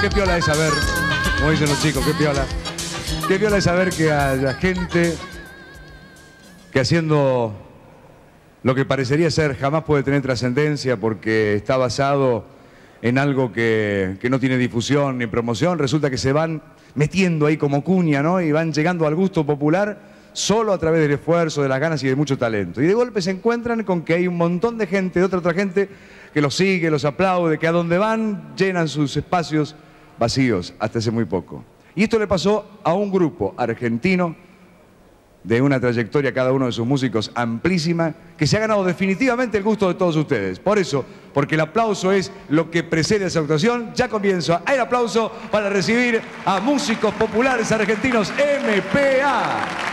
qué piola es saber, como dicen los chicos, qué piola. Qué piola es saber que haya gente que haciendo lo que parecería ser jamás puede tener trascendencia porque está basado en algo que, que no tiene difusión ni promoción, resulta que se van metiendo ahí como cuña, ¿no? Y van llegando al gusto popular solo a través del esfuerzo, de las ganas y de mucho talento. Y de golpe se encuentran con que hay un montón de gente, de otra otra gente, que los sigue, los aplaude, que a donde van llenan sus espacios vacíos hasta hace muy poco. Y esto le pasó a un grupo argentino de una trayectoria cada uno de sus músicos amplísima, que se ha ganado definitivamente el gusto de todos ustedes. Por eso, porque el aplauso es lo que precede a esa actuación, ya comienza el aplauso para recibir a músicos populares argentinos MPA.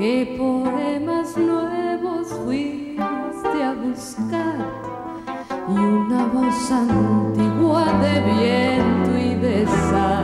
qué poemas nuevos fuiste a buscar y una voz antigua de viento y de sal.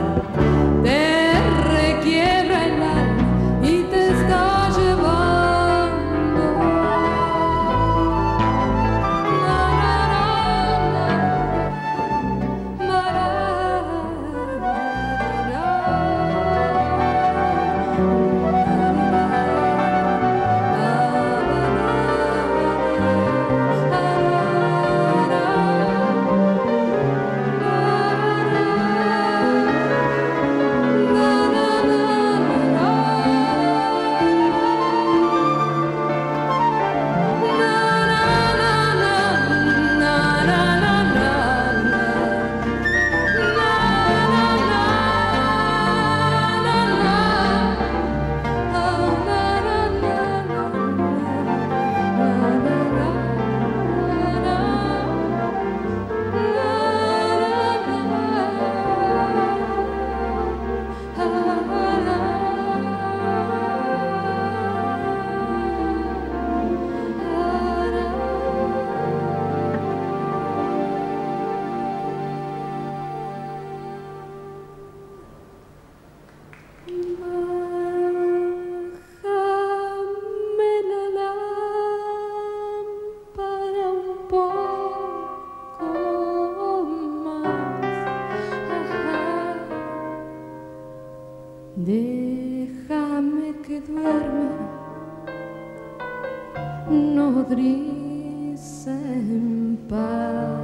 podrís en paz.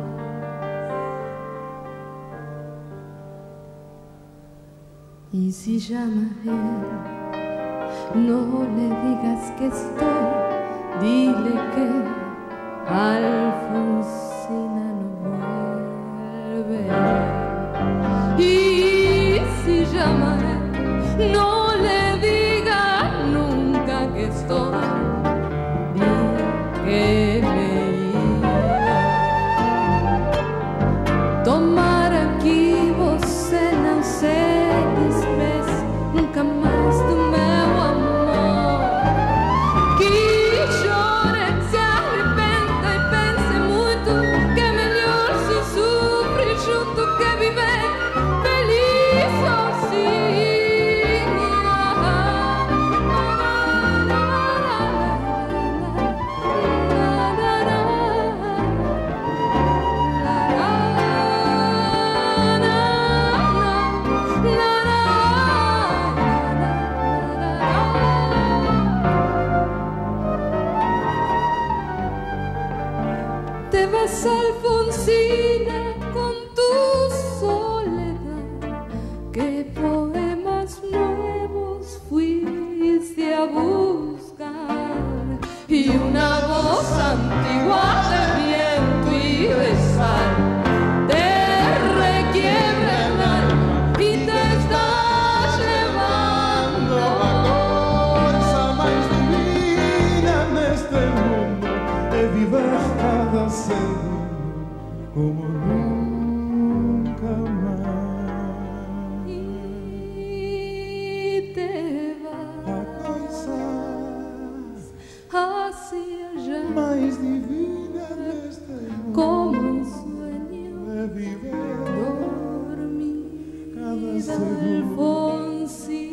Y si llama él, no le digas que estoy, dile que Alfonsina no vuelve. Y si llama él, no y una voz antigua de viento y de sal te requiebra y te estás llevando a cosa más divina en este mundo e vives cada segundo como nunca Alfonsín.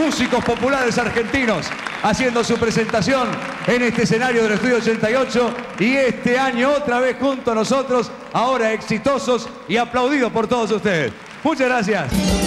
Músicos populares argentinos haciendo su presentación en este escenario del Estudio 88 y este año otra vez junto a nosotros, ahora exitosos y aplaudidos por todos ustedes. Muchas gracias.